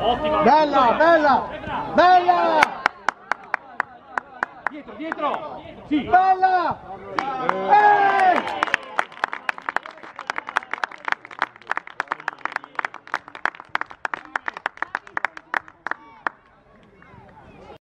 Ottima. Bella, bella, bella, Dietro, dietro. Sì. bella!